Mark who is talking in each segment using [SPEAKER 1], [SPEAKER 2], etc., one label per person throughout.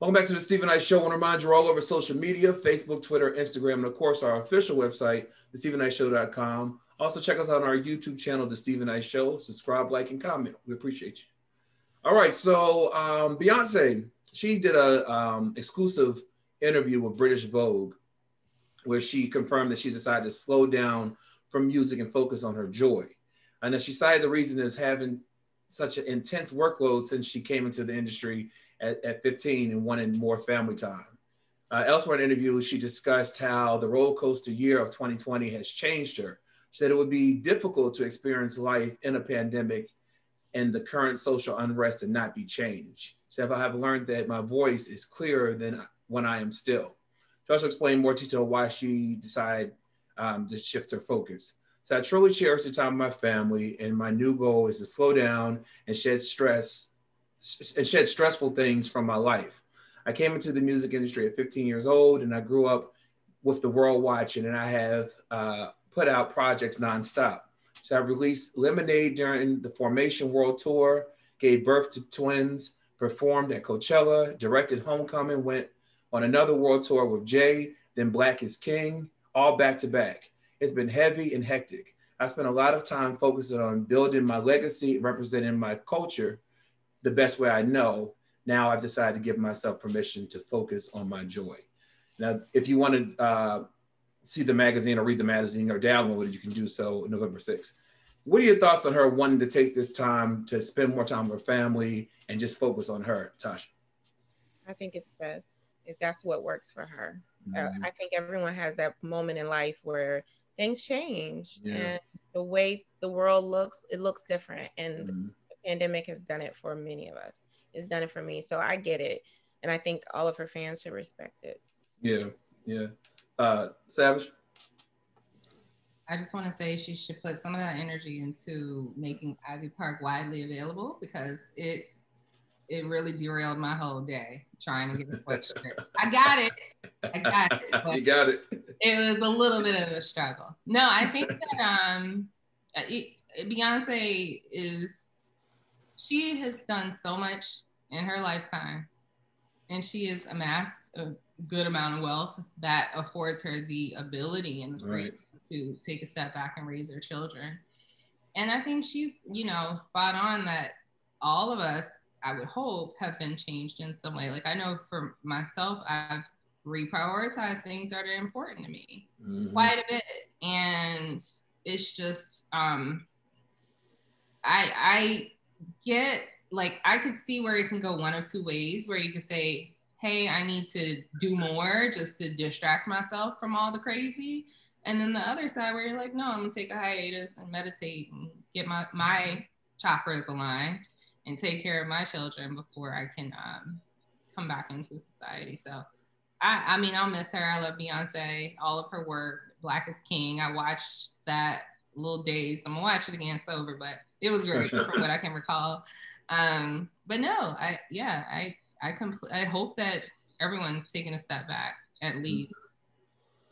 [SPEAKER 1] Welcome back to the Steven Knight Show. I want to remind you all over social media Facebook, Twitter, Instagram, and of course our official website, thestevenknightshow.com. Also, check us out on our YouTube channel, The Steven Knight Show. Subscribe, like, and comment. We appreciate you. All right, so um, Beyonce, she did a um, exclusive interview with British Vogue, where she confirmed that she decided to slow down from music and focus on her joy. And that she cited the reason as having such an intense workload since she came into the industry at, at 15 and wanted more family time. Uh, elsewhere in interviews, she discussed how the roller coaster year of 2020 has changed her. She said it would be difficult to experience life in a pandemic and the current social unrest and not be changed. She said, I have learned that my voice is clearer than when I am still. She also explained more detail why she decided um, to shift her focus. So I truly cherish the time with my family, and my new goal is to slow down and shed stress and shed stressful things from my life. I came into the music industry at 15 years old, and I grew up with the world watching, and I have uh, put out projects nonstop. So I released Lemonade during the Formation World Tour, gave birth to twins, performed at Coachella, directed Homecoming, went on another world tour with Jay, then Black is King, all back to back. It's been heavy and hectic. I spent a lot of time focusing on building my legacy, representing my culture the best way I know. Now I've decided to give myself permission to focus on my joy. Now, if you want to uh, see the magazine or read the magazine or download it, you can do so November 6th. What are your thoughts on her wanting to take this time to spend more time with her family and just focus on her, Tasha?
[SPEAKER 2] I think it's best if that's what works for her. Uh, mm-hmm. I think everyone has that moment in life where things change yeah. and the way the world looks, it looks different. And mm-hmm. The pandemic has done it for many of us. It's done it for me. So I get it. And I think all of her fans should respect it.
[SPEAKER 1] Yeah, yeah. Uh, Savage?
[SPEAKER 3] I just want to say she should put some of that energy into making Ivy Park widely available because it it really derailed my whole day trying to get the question. I got it. I got
[SPEAKER 1] it. you got it.
[SPEAKER 3] It was a little bit of a struggle. No, I think that um, Beyonce is she has done so much in her lifetime, and she has amassed a good amount of wealth that affords her the ability and the right. to take a step back and raise her children. And I think she's, you know, spot on that all of us I would hope have been changed in some way. Like I know for myself, I've reprioritized things that are important to me mm-hmm. quite a bit. And it's just um I I get like I could see where it can go one or two ways where you could say, hey, I need to do more just to distract myself from all the crazy. And then the other side where you're like, no, I'm gonna take a hiatus and meditate and get my my chakras aligned and take care of my children before I can um, come back into society. So, I, I mean, I'll miss her. I love Beyonce, all of her work. Black is King. I watched that little days. I'm gonna watch it again sober, but it was great from what I can recall. Um, but no, I yeah, I I compl- I hope that everyone's taking a step back at mm-hmm. least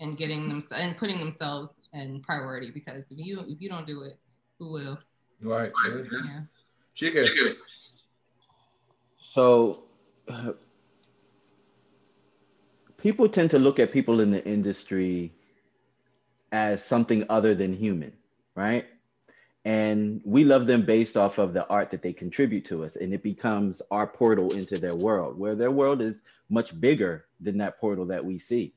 [SPEAKER 3] and getting them and putting themselves in priority because if you if you don't do it, who will?
[SPEAKER 1] Right. Yeah. Chike.
[SPEAKER 4] So people tend to look at people in the industry as something other than human, right? And we love them based off of the art that they contribute to us. And it becomes our portal into their world, where their world is much bigger than that portal that we see.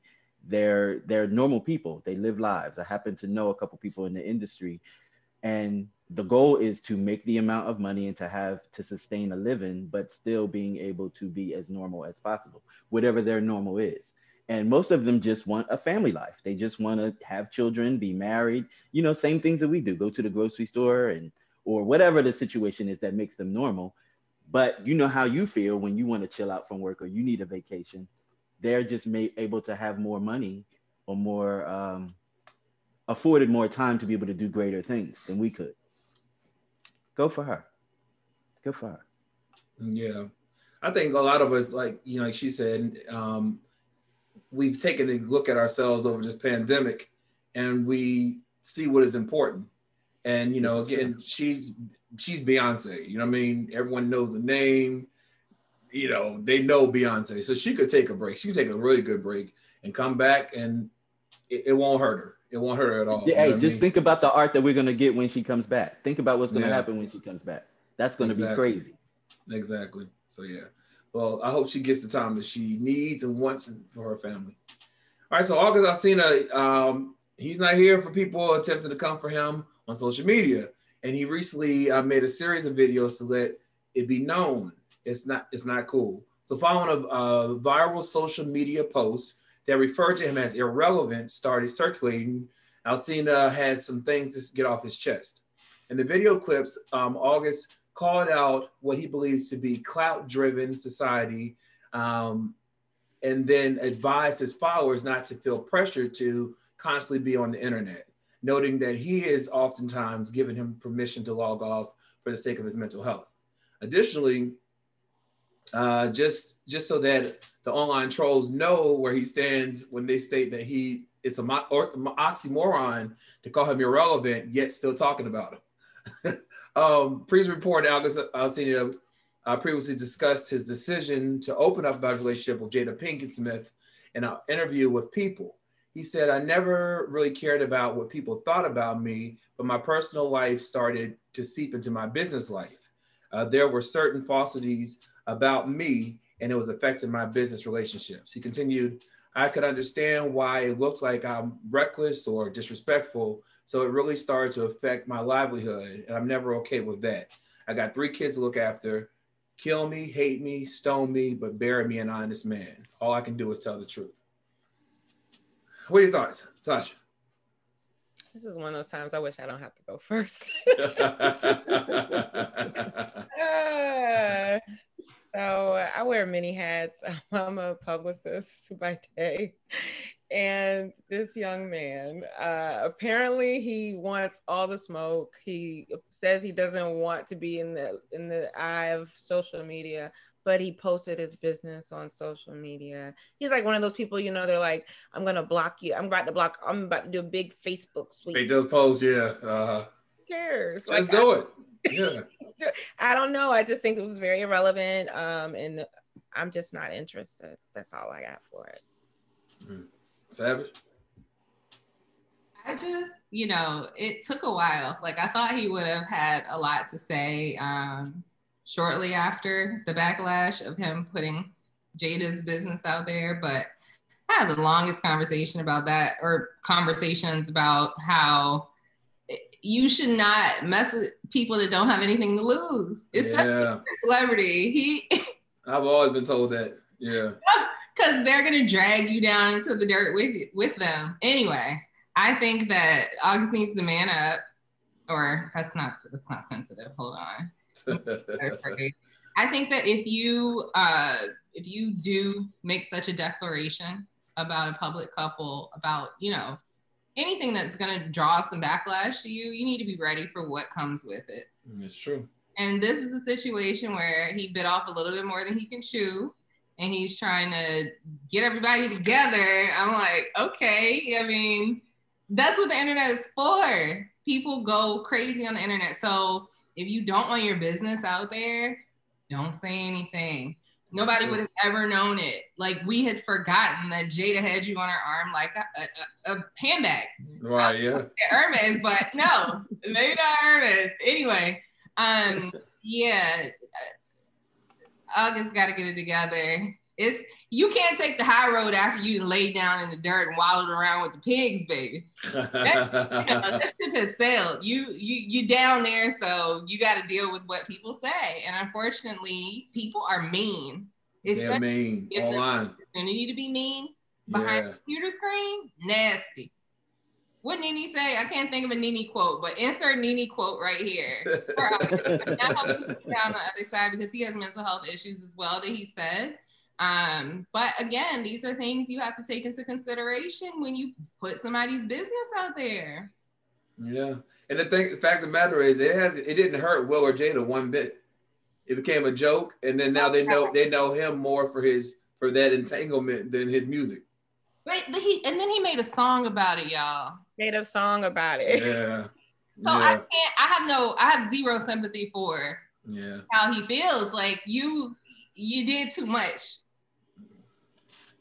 [SPEAKER 4] They're they're normal people. They live lives. I happen to know a couple people in the industry and the goal is to make the amount of money and to have to sustain a living but still being able to be as normal as possible whatever their normal is and most of them just want a family life they just want to have children be married you know same things that we do go to the grocery store and or whatever the situation is that makes them normal but you know how you feel when you want to chill out from work or you need a vacation they're just made, able to have more money or more um, afforded more time to be able to do greater things than we could go for her. go for her.
[SPEAKER 1] Yeah. I think a lot of us, like, you know, like she said, um, we've taken a look at ourselves over this pandemic and we see what is important. And, you know, again, she's she's Beyonce, you know I mean? Everyone knows the name. you know, they know Beyonce, so she could take a break. She could take a really good break and come back, and it, it won't hurt her. It won't hurt her at all.
[SPEAKER 4] Yeah, hey, just mean? think about the art that we're gonna get when she comes back. Think about what's gonna yeah. happen when she comes back. That's gonna exactly. be crazy.
[SPEAKER 1] Exactly. So yeah. Well, I hope she gets the time that she needs and wants for her family. All right. So August Alsina, um, he's not here for people attempting to come for him on social media, and he recently uh, made a series of videos to let it be known it's not it's not cool. So following a, a viral social media post that referred to him as irrelevant started circulating. Alsina had some things to get off his chest. In the video clips, um, August called out what he believes to be clout-driven society, um, and then advised his followers not to feel pressure to constantly be on the internet, noting that he is oftentimes given him permission to log off for the sake of his mental health. Additionally, uh, just just so that the online trolls know where he stands when they state that he is a mo- or, oxymoron to call him irrelevant, yet still talking about him. um, report, August Alsina uh, previously discussed his decision to open up about his relationship with Jada Pinkett Smith in an interview with People. He said, I never really cared about what people thought about me, but my personal life started to seep into my business life. Uh, there were certain falsities about me and it was affecting my business relationships. He continued, I could understand why it looked like I'm reckless or disrespectful. So it really started to affect my livelihood. And I'm never okay with that. I got three kids to look after. Kill me, hate me, stone me, but bury me an honest man. All I can do is tell the truth. What are your thoughts, Tasha?
[SPEAKER 2] This is one of those times I wish I don't have to go first. uh, So I wear many hats. I'm a publicist by day. And this young man, uh, apparently he wants all the smoke. He says he doesn't want to be in the in the eye of social media, but he posted his business on social media. He's like one of those people, you know, they're like, I'm gonna block you. I'm about to block, I'm about to do a big Facebook sweep.
[SPEAKER 1] He does post, yeah. Uh,
[SPEAKER 2] Who cares?
[SPEAKER 1] Let's like, do I, it yeah.
[SPEAKER 2] I don't know. I just think it was very irrelevant. Um, and I'm just not interested. That's all I got for it.
[SPEAKER 1] Mm-hmm. Savage.
[SPEAKER 3] I just, you know, it took a while. Like I thought he would have had a lot to say um, shortly after the backlash of him putting Jada's business out there, but I had the longest conversation about that, or conversations about how you should not mess with people that don't have anything to lose, especially yeah. celebrity. He
[SPEAKER 1] I've always been told that. Yeah.
[SPEAKER 3] Because they're gonna drag you down into the dirt with with them. Anyway, I think that August needs to man up. Or that's not that's not sensitive. Hold on. I think that if you uh if you do make such a declaration about a public couple, about you know anything that's going to draw some backlash to you, you need to be ready for what comes with it.
[SPEAKER 1] It's true.
[SPEAKER 3] And this is a situation where he bit off a little bit more than he can chew and he's trying to get everybody together. I'm like, okay, I mean, that's what the internet is for. People go crazy on the internet. So if you don't want your business out there, don't say anything. Nobody would have ever known it. Like we had forgotten that Jada had you on her arm like a, a, a handbag.
[SPEAKER 1] Right, yeah.
[SPEAKER 3] Hermes, but no, maybe not Hermes. Anyway, um, yeah, August got to get it together. It's you can't take the high road after you laid down in the dirt and wallowed around with the pigs, baby. That, you know, that ship has sailed. You you you down there, so you got to deal with what people say. And unfortunately, people are mean.
[SPEAKER 1] They're mean online.
[SPEAKER 3] Need to be mean behind yeah. the computer screen. Nasty. What Nene say? I can't think of a Nene quote, but insert Nene quote right here. now helping down the other side because he has mental health issues as well that he said. Um, but again, these are things you have to take into consideration when you put somebody's business out there.
[SPEAKER 1] Yeah. And the thing, the fact of the matter is it has it didn't hurt Will or Jada one bit. It became a joke, and then now they know they know him more for his for that entanglement than his music.
[SPEAKER 3] Wait, he and then he made a song about it, y'all.
[SPEAKER 2] Made a song about it.
[SPEAKER 1] Yeah.
[SPEAKER 3] so yeah. I can't. I have no. I have zero sympathy for.
[SPEAKER 1] Yeah.
[SPEAKER 3] How he feels like you you did too much.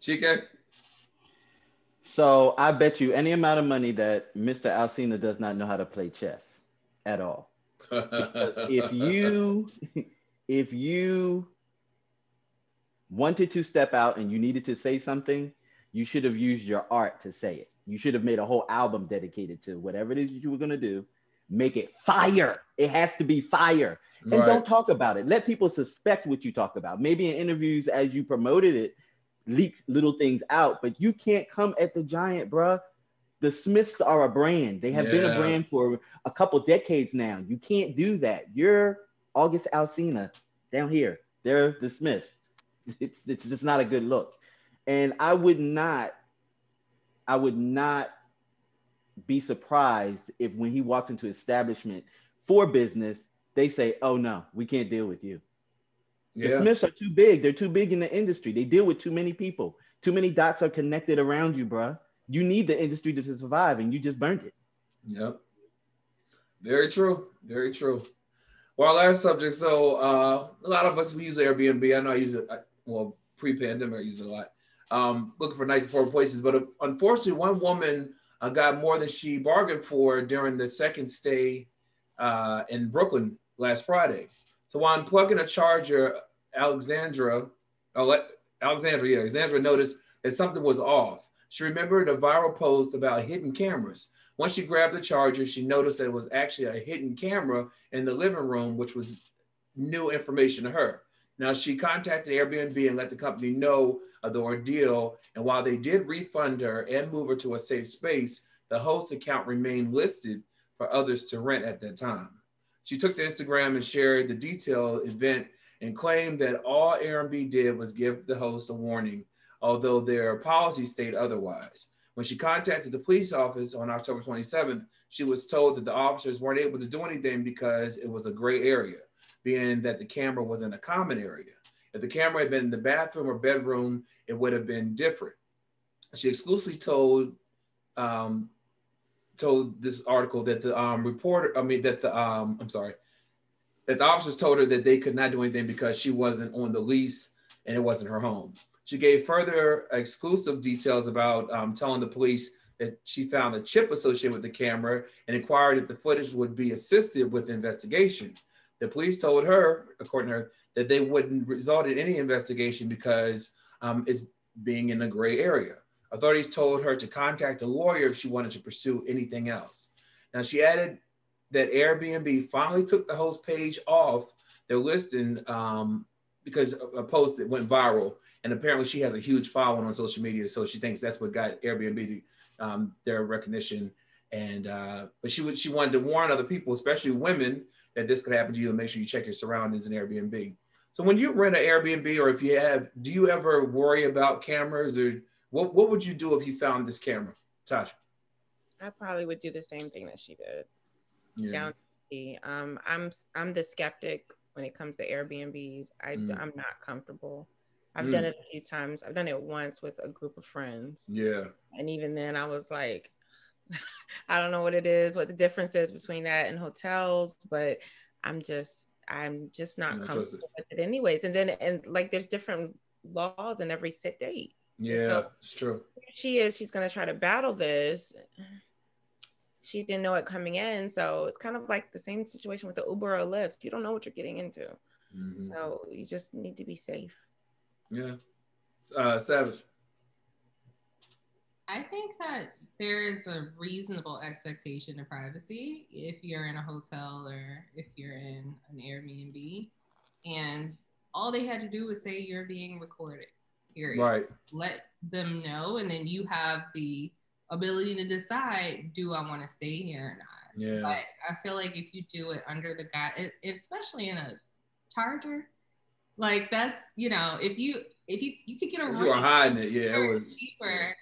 [SPEAKER 1] Chike.
[SPEAKER 4] So I bet you any amount of money that Mr. Alsina does not know how to play chess at all. Because if you if you wanted to step out and you needed to say something, you should have used your art to say it. You should have made a whole album dedicated to whatever it is you were gonna do. Make it fire. It has to be fire. And
[SPEAKER 1] Right.
[SPEAKER 4] don't talk about it. Let people suspect what you talk about. Maybe in interviews as you promoted it, leak little things out, but you can't come at the giant, bruh. The Smiths are a brand. They have been a brand for a couple decades now. You can't do that. You're August Alsina down here. They're the Smiths. It's it's just not a good look. And I would not, I would not be surprised if when he walks into establishment for business, they say, "Oh no, we can't deal with you." The Smiths are too big. They're too big in the industry. They deal with too many people. Too many dots are connected around you, bruh. You need the industry to survive, and you just burned it.
[SPEAKER 1] Yep. Very true. Very true. Well, our last subject. So, uh, a lot of us we use Airbnb. I know I use it. I- Well, pre-pandemic, I use it a lot. Um, looking for nice affordable places, but if, unfortunately, one woman uh, got more than she bargained for during the second stay uh, in Brooklyn last Friday. So, while unplugging a charger, Alexandra, oh, Alexandra, yeah, Alexandra noticed that something was off. She remembered a viral post about hidden cameras. Once she grabbed the charger, she noticed that it was actually a hidden camera in the living room, which was new information to her. Now, she contacted Airbnb and let the company know of the ordeal. And while they did refund her and move her to a safe space, the host account remained listed for others to rent at that time. She took to Instagram and shared the detailed event and claimed that all Airbnb did was give the host a warning, although their policy stated otherwise. When she contacted the police office on October 27th, she was told that the officers weren't able to do anything because it was a gray area, being that the camera was in a common area. If the camera had been in the bathroom or bedroom, it would have been different. She exclusively told um, told this article that the um, reporter, I mean that the um, I'm sorry, that the officers told her that they could not do anything because she wasn't on the lease and it wasn't her home. She gave further exclusive details about um, telling the police that she found a chip associated with the camera and inquired if the footage would be assisted with the investigation. The police told her, according to her, that they wouldn't result in any investigation because um, it's being in a gray area. Authorities told her to contact a lawyer if she wanted to pursue anything else. Now, she added that Airbnb finally took the host page off their listing um, because a post that went viral. And apparently, she has a huge following on social media, so she thinks that's what got Airbnb to, um, their recognition. And uh, but she would she wanted to warn other people, especially women, that this could happen to you, and make sure you check your surroundings in Airbnb. So when you rent an Airbnb, or if you have, do you ever worry about cameras, or what? What would you do if you found this camera, Tasha?
[SPEAKER 2] I probably would do the same thing that she did.
[SPEAKER 1] Yeah.
[SPEAKER 2] Down to the, um, I'm I'm the skeptic when it comes to Airbnbs. I
[SPEAKER 1] Mm.
[SPEAKER 2] I'm not comfortable. I've
[SPEAKER 1] Mm.
[SPEAKER 2] done it a few times. I've done it once with a group of friends,
[SPEAKER 1] Yeah.
[SPEAKER 2] and even then, I was like, I don't know what it is, what the difference is between that and hotels, but I'm just I'm just not
[SPEAKER 1] You don't trust
[SPEAKER 2] comfortable with it anyways. And then and like there's different laws in every state.
[SPEAKER 1] Yeah,
[SPEAKER 2] So-
[SPEAKER 1] it's true.
[SPEAKER 2] she is she's going to try to battle this she didn't know it coming in so it's kind of like the same situation with the uber or lyft you don't know what you're getting into
[SPEAKER 1] Mhm.
[SPEAKER 2] so you just need to be safe
[SPEAKER 1] Yeah. Uh, Savage.
[SPEAKER 3] I think that there is a reasonable expectation of privacy if you're in a hotel or if you're in an Airbnb. And all they had to do was say you're being recorded. Period.
[SPEAKER 1] Right.
[SPEAKER 3] Let them know, and then you have the ability to decide: Do I want to stay here or not?
[SPEAKER 1] Yeah.
[SPEAKER 3] But I feel like if you do it under the guy, especially in a charger, like that's you know, if you if you you could get a
[SPEAKER 1] you were hiding it, yeah, it was.
[SPEAKER 3] cheaper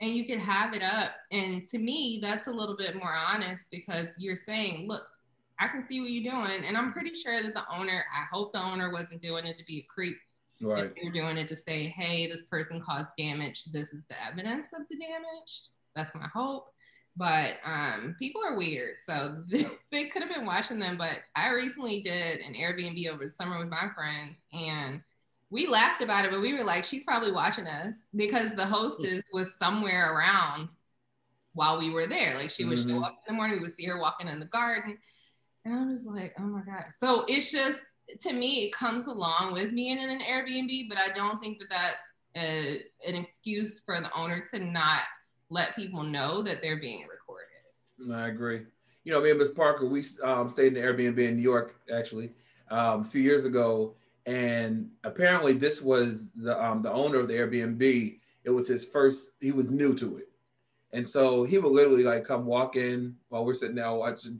[SPEAKER 3] and you could have it up. And to me that's a little bit more honest because you're saying look i can see what you're doing. And i'm pretty sure that the owner i hope the owner wasn't doing it to be a creep.
[SPEAKER 1] Right.
[SPEAKER 3] if you're doing it to say hey this person caused damage. This is the evidence of the damage. That's my hope. But um, people are weird. So they could have been watching them but i recently did an airbnb over the summer with my friends and we laughed about it, but we were like, she's probably watching us because the hostess was somewhere around while we were there. Like she would mm-hmm. show up in the morning, we would see her walking in the garden. And I'm just like, oh my God. So it's just, to me, it comes along with being in an Airbnb, but I don't think that that's a, an excuse for the owner to not let people know that they're being recorded.
[SPEAKER 1] I agree. You know, me and Miss Parker, we um, stayed in the Airbnb in New York actually um, a few years ago, and apparently this was the um, the owner of the Airbnb. It was his first. He was new to it, and so he would literally like come walk in while we're sitting there watching.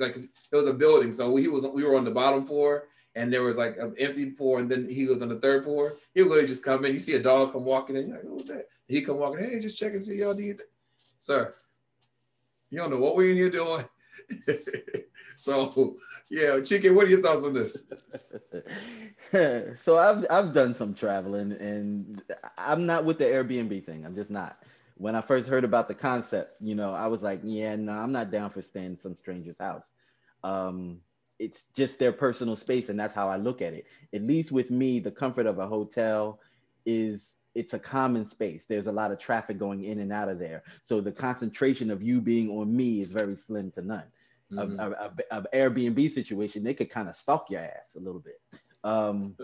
[SPEAKER 1] Like it was a building, so he was we were on the bottom floor, and there was like an empty floor, and then he lived on the third floor. He would literally just come in. You see a dog come walking in, you're like, who's that? He come walking, hey, just check and see y'all need, sir. You don't know what we're in here doing. so yeah, Chicken, what are your thoughts on this?
[SPEAKER 4] so I've I've done some traveling and I'm not with the Airbnb thing. I'm just not. When I first heard about the concept, you know, I was like, yeah, no, I'm not down for staying in some stranger's house. Um, it's just their personal space, and that's how I look at it. At least with me, the comfort of a hotel is it's a common space. There's a lot of traffic going in and out of there. So the concentration of you being on me is very slim to none. Mm-hmm. A, a, Airbnb situation, they could kind of stalk your ass a little bit. Um,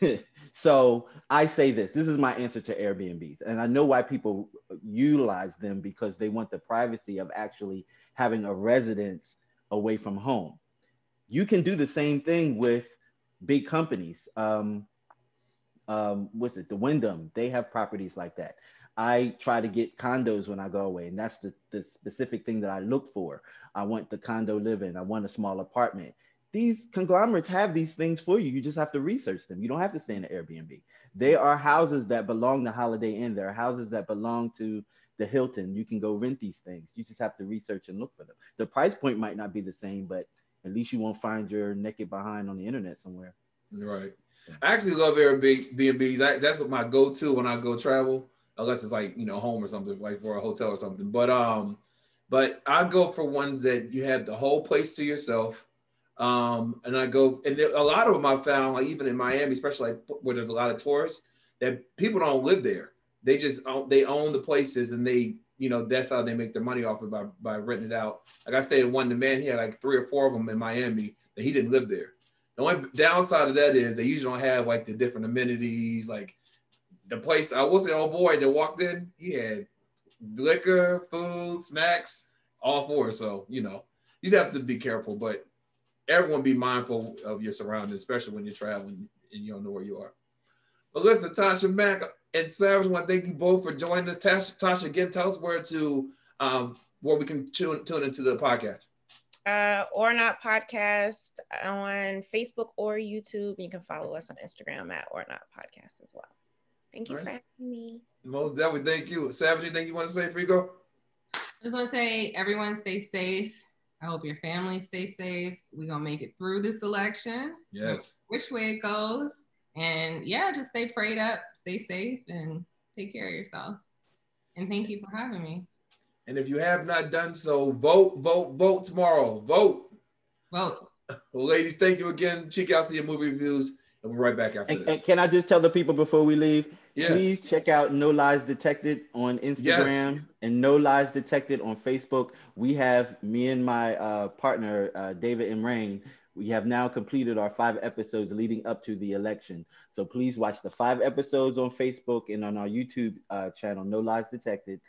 [SPEAKER 4] so I say this this is my answer to Airbnbs. And I know why people utilize them because they want the privacy of actually having a residence away from home. You can do the same thing with big companies. Um, um, what's it, the Wyndham? They have properties like that. I try to get condos when I go away, and that's the, the specific thing that I look for. I want the condo living, I want a small apartment these conglomerates have these things for you. You just have to research them. You don't have to stay in an Airbnb. They are houses that belong to Holiday Inn. There are houses that belong to the Hilton. You can go rent these things. You just have to research and look for them. The price point might not be the same, but at least you won't find your naked behind on the internet somewhere.
[SPEAKER 1] Right. I actually love Airbnbs. that's what my go-to when I go travel, unless it's like you know home or something, like for a hotel or something. But um, but I go for ones that you have the whole place to yourself um, and I go, and a lot of them I found, like even in Miami, especially like where there's a lot of tourists, that people don't live there. They just they own the places, and they, you know, that's how they make their money off it by by renting it out. Like I stayed in one, the man he had like three or four of them in Miami that he didn't live there. The only downside of that is they usually don't have like the different amenities, like the place. I was an old boy that walked in, he had liquor, food, snacks, all four. So you know, you just have to be careful, but everyone be mindful of your surroundings, especially when you're traveling and you don't know where you are. But listen, Tasha Mack and Savage, want to thank you both for joining us. Tasha, Tasha again, tell us where to um, where we can tune, tune into the podcast.
[SPEAKER 2] Uh, or not podcast on Facebook or YouTube. You can follow us on Instagram at or not podcast as well. Thank you right. for having me.
[SPEAKER 1] Most definitely, thank you. Savage, anything you want to say, Frigo?
[SPEAKER 3] I just want to say, everyone stay safe I hope your family stay safe. We're gonna make it through this election.
[SPEAKER 1] Yes.
[SPEAKER 3] Which way it goes. And yeah, just stay prayed up, stay safe, and take care of yourself. And thank you for having me.
[SPEAKER 1] And if you have not done so, vote, vote, vote tomorrow. Vote.
[SPEAKER 3] Vote.
[SPEAKER 1] Well, ladies, thank you again. Check out some movie reviews, and we're right back after
[SPEAKER 4] and,
[SPEAKER 1] this.
[SPEAKER 4] And can I just tell the people before we leave? Yeah. Please check out No Lies Detected on Instagram yes. and No Lies Detected on Facebook. We have me and my uh, partner, uh, David Imrain. We have now completed our five episodes leading up to the election. So please watch the five episodes on Facebook and on our YouTube uh, channel, No Lies Detected.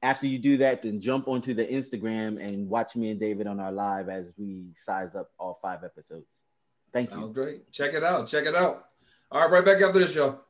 [SPEAKER 4] After you do that, then jump onto the Instagram and watch me and David on our live as we size up all five episodes. Thank
[SPEAKER 1] Sounds
[SPEAKER 4] you.
[SPEAKER 1] Sounds great. Check it out. Check it out. All right, right back after this, y'all.